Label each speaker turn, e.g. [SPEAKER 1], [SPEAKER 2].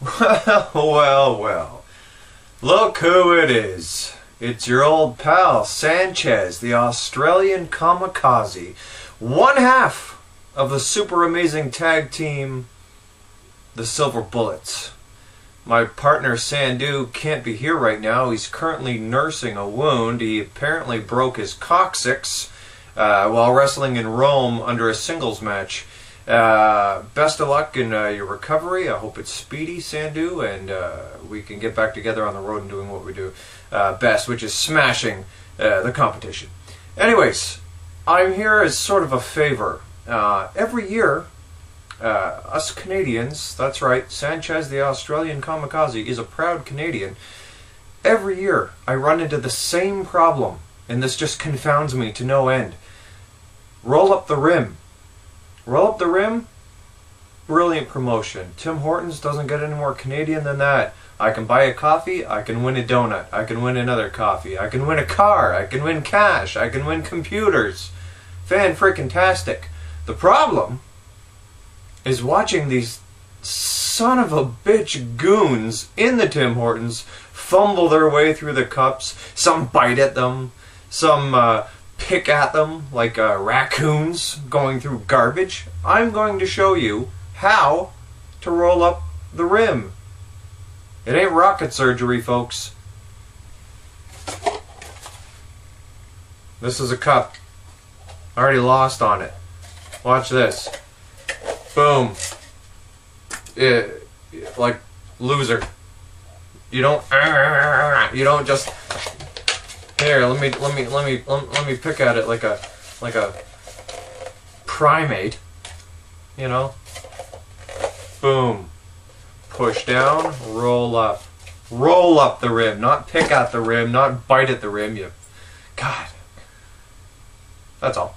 [SPEAKER 1] Well, well, well. Look who it is. It's your old pal, Sanchez, the Australian kamikaze. One half of the super amazing tag team, the Silver Bullets. My partner Sandu can't be here right now. He's currently nursing a wound. He apparently broke his coccyx uh, while wrestling in Rome under a singles match. Uh, best of luck in uh, your recovery. I hope it's speedy, Sandu, and uh, we can get back together on the road and doing what we do uh, best, which is smashing uh, the competition. Anyways, I'm here as sort of a favor. Every year, us Canadians, that's right, Sanchez, the Australian kamikaze, is a proud Canadian. Every year, I run into the same problem, and this just confounds me to no end. Roll up the rim. Roll up the rim. Brilliant promotion. Tim Hortons doesn't get any more Canadian than that. I can buy a coffee, I can win a donut, I can win another coffee, I can win a car, I can win cash, I can win computers. Fan freaking tastic. The problem is watching these son of a bitch goons in the Tim Hortons fumble their way through the cups. Some bite at them, some uh, pick at them like uh, raccoons going through garbage. I'm going to show you how to roll up the rim. It ain't rocket surgery, folks. This is a cup. I already lost on it. Watch this. Boom. It, like loser. You don't. You don't just. Here, let me let me let me let, me pick at it like a like a primate. You know. Boom. Push down. Roll up. Roll up the rim, not pick at the rim, not bite at the rim. You. God. That's all.